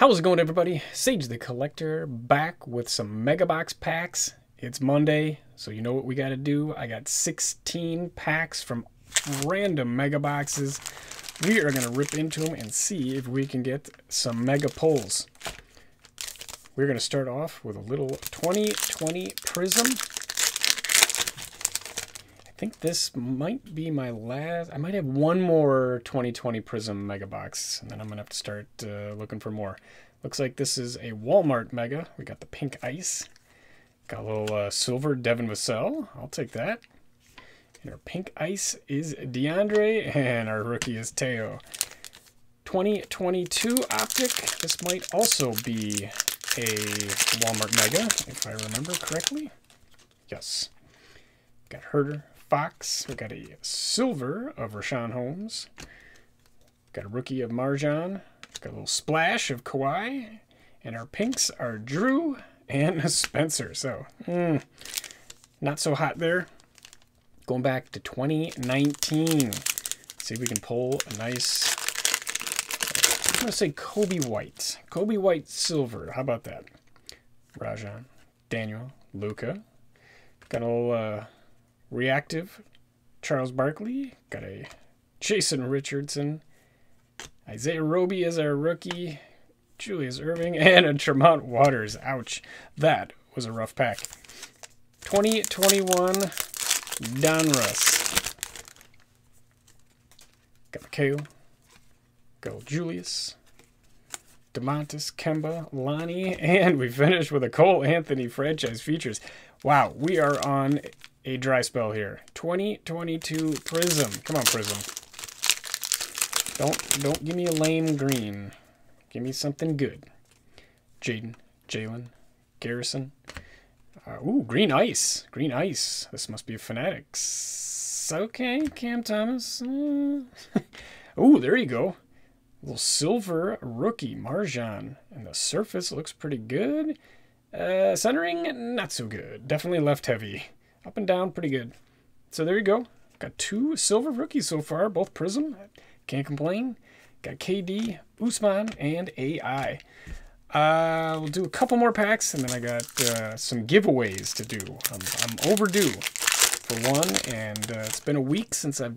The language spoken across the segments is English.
How's it going, everybody? Sage the Collector back with some Mega Box packs. It's Monday, so you know what we got to do. I got 16 packs from random Mega Boxes. We are going to rip into them and see if we can get some Mega Pulls. We're going to start off with a little 2020 Prizm. I think this might be my last. I might have one more 2020 Prizm Mega Box, and then I'm to have to start uh, looking for more. Looks like this is a Walmart Mega. We got the pink ice. Got a little uh, silver Devin Vassell. I'll take that. And our pink ice is DeAndre, and our rookie is Teo. 2022 Optic. This might also be a Walmart Mega, if I remember correctly. Yes. Got Herder, Fox. We got a silver of Richaun Holmes. Got a rookie of Marjan. Got a little splash of Kawhi. And our pinks are Drew and Spencer. So, mm, not so hot there. Going back to 2019. See if we can pull a nice, I'm going to say Coby White. Coby White silver. How about that? Rajon, Daniel, Luka. Got a little uh, reactive Charles Barkley. Got a Jason Richardson. Isaiah Roby is our rookie. Julius Erving and a Tremont Waters. Ouch. That was a rough pack. 2021 Donruss. Got Mikal. Got Julius. Domantas, Kemba, Lonnie, and we finished with a Cole Anthony franchise features. Wow, we are on a dry spell here. 2022 Prizm. Come on, Prizm. Don't don't give me a lame green. Give me something good. Jaden, Jalen, Garrison. Uh, ooh, green ice. Green ice. This must be a Fanatics. Okay, Cam Thomas. Uh, ooh, there you go. A little silver rookie, Marjan. And the surface looks pretty good. Uh, centering, not so good. Definitely left heavy. Up and down, pretty good. So there you go. Got two silver rookies so far, both Prizm. Can't complain. Got KD, Osman, and AI. Uh, we'll do a couple more packs, and then I got uh, some giveaways to do. I'm, I'm overdue for one, and uh, it's been a week since I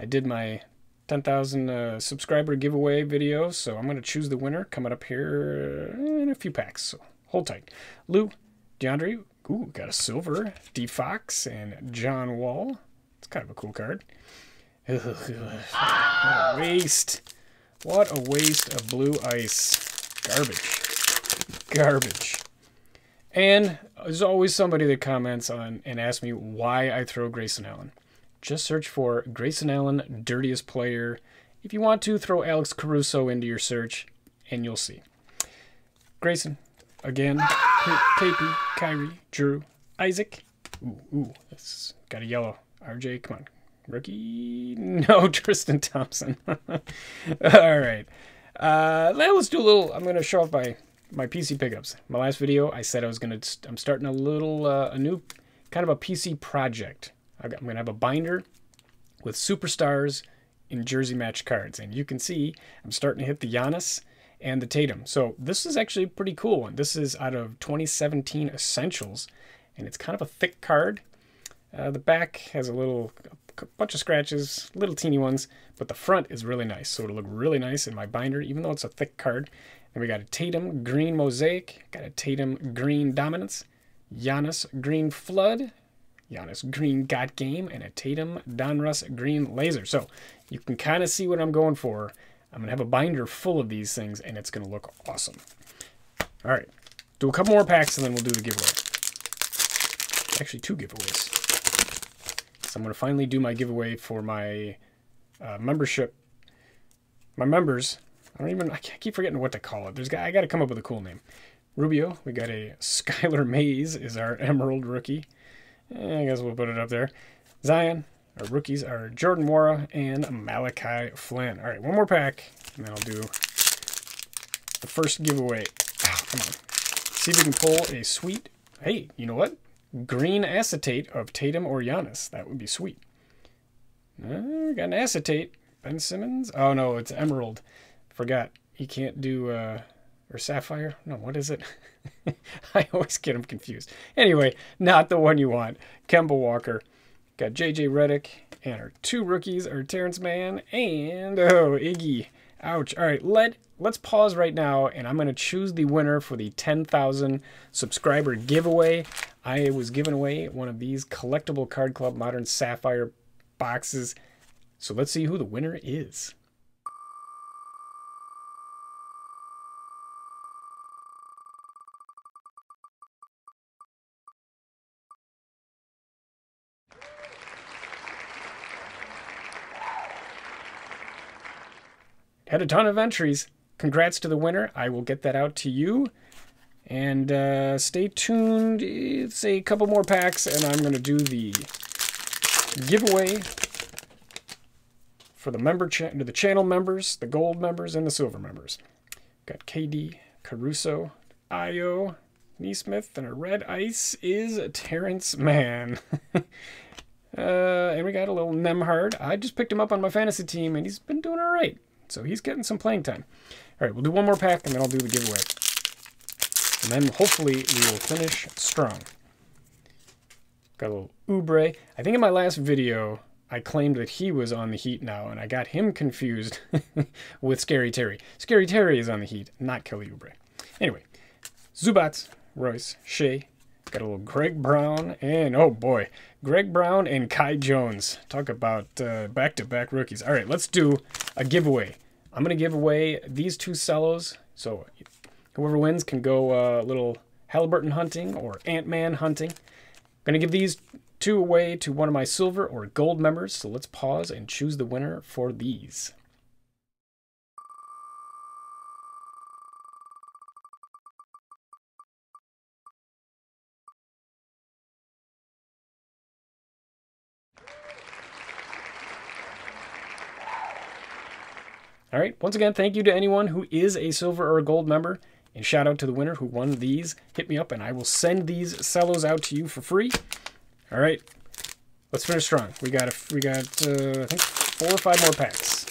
I did my 10,000 uh, subscriber giveaway video, so I'm going to choose the winner coming up here in a few packs. So hold tight. Lou, DeAndre, ooh, got a silver, D Fox, and John Wall. It's kind of a cool card. Ugh, what a waste. What a waste of blue ice. Garbage. Garbage. And there's always somebody that comments on and asks me why I throw Grayson Allen. Just search for Grayson Allen, dirtiest player. If you want to, throw Alex Caruso into your search, and you'll see. Grayson, again, KP, Kyrie, Drew, Isaac. Ooh, ooh, that's got a yellow. RJ, come on, Rookie? No, Tristan Thompson. All right. Uh, let's do a little. I'm going to show off my, my PC pickups. My last video, I said I was going to. I'm starting a little, uh, a new kind of a PC project. I'm going to have a binder with superstars in jersey match cards. And you can see I'm starting to hit the Giannis and the Tatum. So this is actually a pretty cool one. This is out of 2017 Essentials. And it's kind of a thick card. Uh, the back has a little a bunch of scratches, little teeny ones, but the front is really nice. So it'll look really nice in my binder, even though it's a thick card. And we got a Tatum Green Mosaic, got a Tatum Green Dominance, Giannis Green Flood, Giannis Green Got Game, and a Tatum Donruss Green Laser. So you can kind of see what I'm going for. I'm going to have a binder full of these things, and it's going to look awesome. All right, do a couple more packs, and then we'll do the giveaway. Actually, two giveaways. So I'm going to finally do my giveaway for my uh, membership. My members. I don't even. I keep forgetting what to call it. There's. I got to come up with a cool name. Rubio. We got a Skylar Mays is our Emerald rookie. Eh, I guess we'll put it up there. Zion. Our rookies are Jordan Nwora and Malachi Flynn. All right, one more pack, and then I'll do the first giveaway. Oh, come on. See if we can pull a sweet. Hey, you know what? green acetate of Tatum or Giannis. That would be sweet. Uh, got an acetate. Ben Simmons. Oh no, it's emerald. Forgot. He can't do uh, or Sapphire. No, what is it? I always get them confused. Anyway, not the one you want. Kemba Walker. Got JJ Redick. And our two rookies are Terrence Mann and oh Iggy. Ouch. All right, let let's pause right now and I'm going to choose the winner for the 10,000 subscriber giveaway. I was giving away one of these collectible Card Club Modern Sapphire boxes. So let's see who the winner is. Had a ton of entries. Congrats to the winner. I will get that out to you. And uh, stay tuned. It's a couple more packs, and I'm going to do the giveaway for the member cha- the channel members, the gold members, and the silver members. Got KD, Caruso, Io, Nesmith, and a red ice is Terrence Mann. uh, and we got a little Nembhard. I just picked him up on my fantasy team, and he's been doing all right. So he's getting some playing time. All right, we'll do one more pack, and then I'll do the giveaway. And then hopefully we will finish strong. Got a little Oubre. I think in my last video, I claimed that he was on the Heat now, and I got him confused with Scary Terry. Scary Terry is on the Heat, not Kelly Oubre. Anyway, Zubac, Royce, Shea, got a little Greg Brown, and oh boy, Greg Brown and Kai Jones. Talk about uh, back-to-back rookies. All right, let's do a giveaway. I'm going to give away these two cellos. So whoever wins can go a uh, little Haliburton hunting or Ant-Man hunting. I'm going to give these two away to one of my silver or gold members. So let's pause and choose the winner for these. All right, once again, thank you to anyone who is a silver or a gold member. And shout out to the winner who won these. Hit me up and I will send these cellos out to you for free. All right, let's finish strong. We got a, we got uh, I think four or five more packs.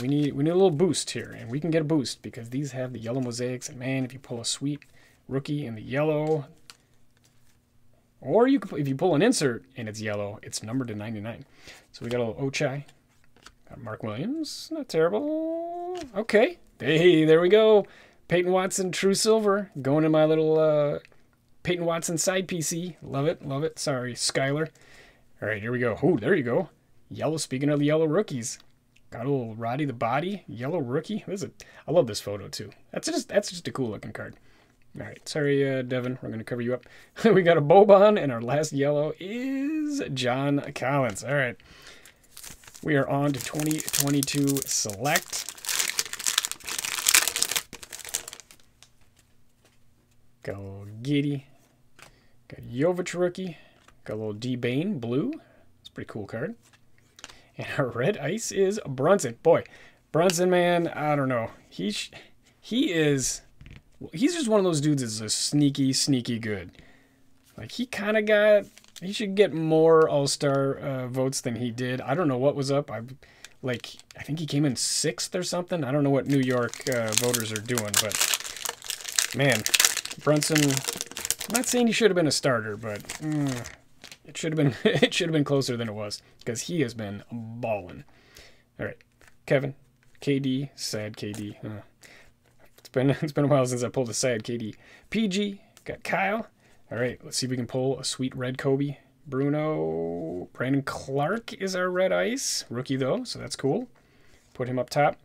We need we need a little boost here, and we can get a boost because these have the yellow mosaics. And man, if you pull a sweet rookie in the yellow, or you if you pull an insert and it's yellow, it's numbered to 99. So we got a little Ochai, Got Mark Williams, not terrible. Okay, hey, there we go. Peyton Watson, True Silver, going in my little uh, Peyton Watson side PC. Love it, love it. Sorry, Skylar. All right, here we go. Oh, there you go. Yellow. Speaking of the yellow rookies, got a little Roddy the Body, yellow rookie. This is a, I love this photo too. That's just that's just a cool looking card. All right, sorry, uh, Devin. We're gonna cover you up. we got a Boban, and our last yellow is John Collins. All right. We are on to 2022 Select. Got a little Giddey. Got Jovic rookie. Got a little D Bane blue. It's a pretty cool card. And our red ice is Brunson. Boy, Brunson, man, I don't know. He he is he's just one of those dudes that's a sneaky, sneaky good. Like he kind of got he should get more All Star uh, votes than he did. I don't know what was up. I like I think he came in sixth or something. I don't know what New York uh, voters are doing, but man, Brunson. I'm not saying he should have been a starter, but mm, it should have been it should have been closer than it was because he has been balling. All right, Kevin, KD, sad KD. Uh, it's been it's been a while since I pulled a sad KD. PG got Kyle. All right, let's see if we can pull a sweet red Kobe. Bruno, Brandon Clark is our red ice. Rookie, though, so that's cool. Put him up top.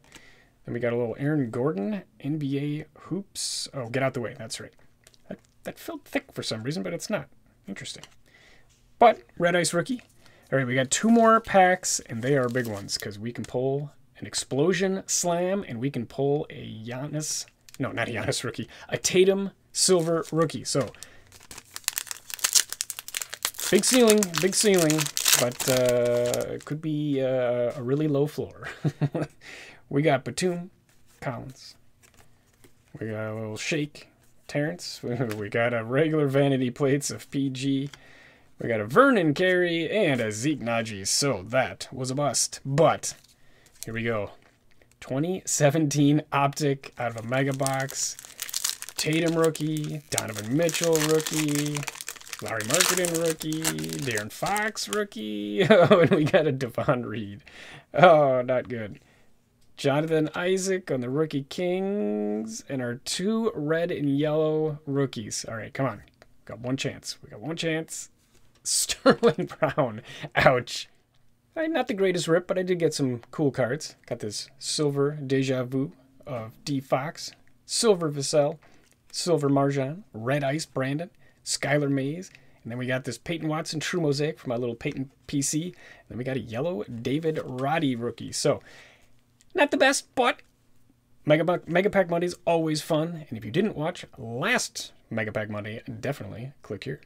Then we got a little Aaron Gordon, NBA hoops. Oh, get out the way. That's right. That, that felt thick for some reason, but it's not. Interesting. But, red ice rookie. All right, we got two more packs, and they are big ones because we can pull an explosion slam, and we can pull a Giannis. No, not a Giannis rookie. A Tatum silver rookie. So Big ceiling, big ceiling, but uh, could be uh, a really low floor. we got Batum, Collins. We got a little Shake, Terrence. We got a regular vanity plates of PG. We got a Vernon Carey and a Zeke Nnaji. So that was a bust. But here we go. 2017 Optic out of a Mega Box. Tatum rookie, Donovan Mitchell rookie, Lauri Markkanen rookie, De'Aaron Fox rookie. Oh, and we got a Davon Reed. Oh, not good. Jonathan Isaac on the rookie Kings, and our two red and yellow rookies. All right, come on. Got one chance. We got one chance. Sterling Brown. Ouch. Right, not the greatest rip, but I did get some cool cards. Got this silver deja vu of D Fox, silver Vassell, silver Marjan, red ice Brandon, Skylar Mays, and then we got this Peyton Watson True Mosaic for my little Peyton PC. And then we got a yellow David Roddy rookie. So, not the best, but Mega, Mega Pack Monday is always fun. And if you didn't watch last Mega Pack Monday, definitely click here.